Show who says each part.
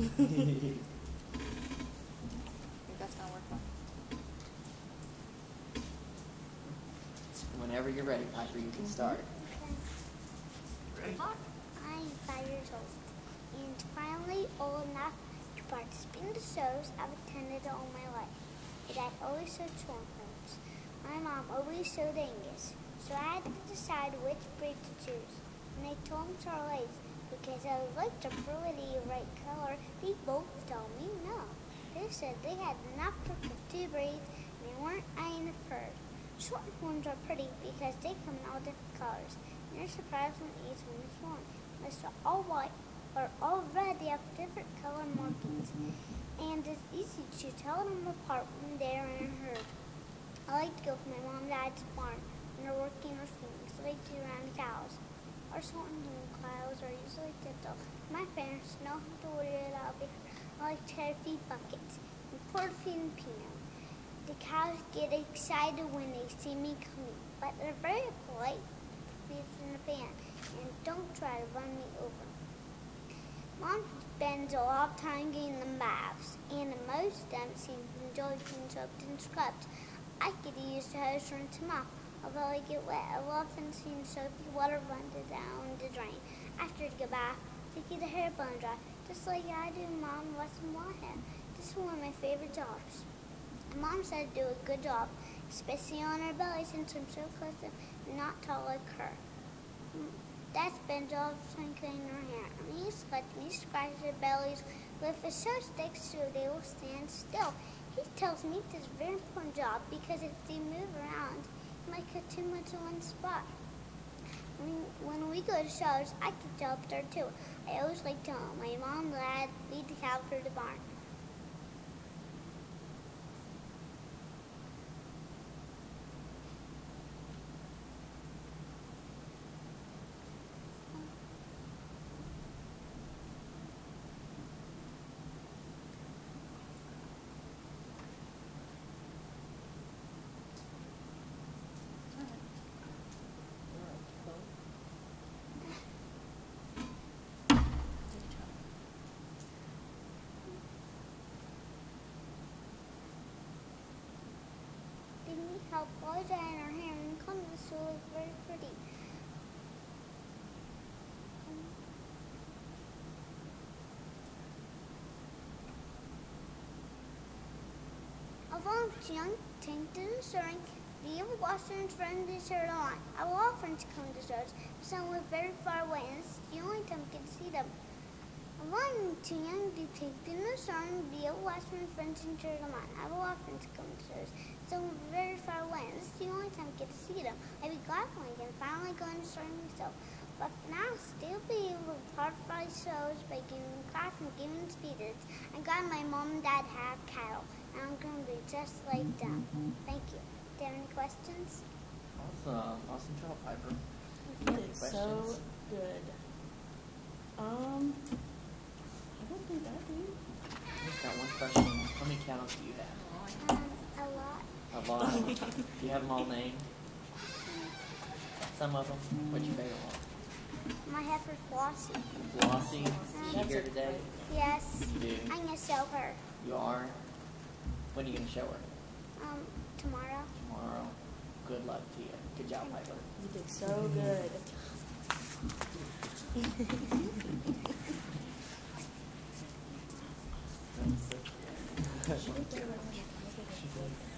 Speaker 1: Think that's gonna work fine?
Speaker 2: Whenever you're ready, Piper, you can start. Ready?
Speaker 3: I'm five years old and finally old enough to participate in the shows I've attended all my life. My dad always showed swan films. My mom always showed Angus, so I had to decide which breed to choose. And I told him Charolais because I liked the pretty right color. They both told me no. They said they had enough for two breeds and they weren't eyeing the furs. Short horns are pretty because they come in all different colors. And you're surprised when each one is one. Unless they're all white or all red, they have different color markings. And it's easy to tell them apart when they're in a herd. I like to go with my mom and dad's barn when they're working or feeding, so like to around. Our sorting cows are usually gentle. My parents know how to order it out I like have buckets and pour the feed peanut. The cows get excited when they see me coming, but they're very polite, please in the pan, and don't try to run me over. Mom spends a lot of time getting them baths, and most of them seem to enjoy being soaked and scrubbed. I get to hose rinse them off. Although I get wet, I will often see soapy water run down the drain. After the bath, to keep the hair bone dry, just like I do Mom my hair. This is one of my favorite jobs. Mom said to do a good job, especially on her belly since I'm so close and not tall like her. That's been job twinkling her hair. I used to let me scratch their bellies with a stick so they will stand still. He tells me this is a very important job because if they move around, might cut too much in one spot. When, when we go to shows, I can up there too. I always like to help my mom dad lead the cow through the barn. Help all dyeing her hair and coming, so it's very pretty. Tainted and stirring, the evil Boston's friend is here on. I will often come to shows, but some live very far away, and it's the only time I can see them. Although I'm too young to take in the sun, the old Western friends in Chergamon. I will often to come to shows. So very far away, and this is the only time I get to see them. I'd be glad when I can finally go and start myself. But for now, still be able to participate shows by giving class and giving speeches. I'm glad my mom and dad have cattle, and I'm going to be just like them. Thank you. Do you have any questions?
Speaker 2: Awesome. Awesome job, Piper.
Speaker 4: You did so good. Um, I don't think I do.
Speaker 2: I've got one question. How many cows do you have?
Speaker 3: Um, a lot.
Speaker 2: A lot. do you have them all named? Some of them. What's your favorite one?
Speaker 3: My heifer Flossie.
Speaker 2: Flossie. Is she
Speaker 4: That's
Speaker 2: here today?
Speaker 3: Yes.
Speaker 2: You do.
Speaker 3: I'm going to show her
Speaker 2: You are. When are you gonna show her?
Speaker 3: um, tomorrow.
Speaker 2: Tomorrow. Good luck to you. Good job, Piper.
Speaker 4: You did so good. よろしくお願いします。